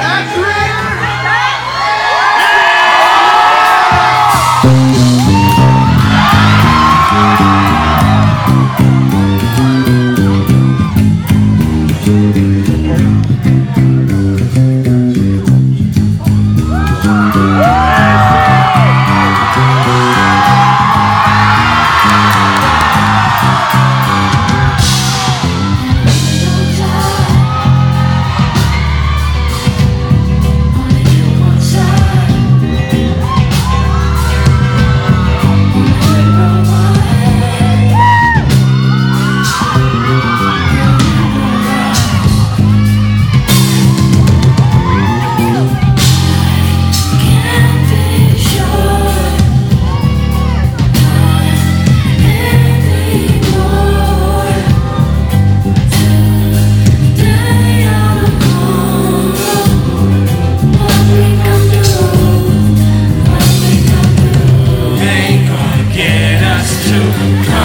That's Bye.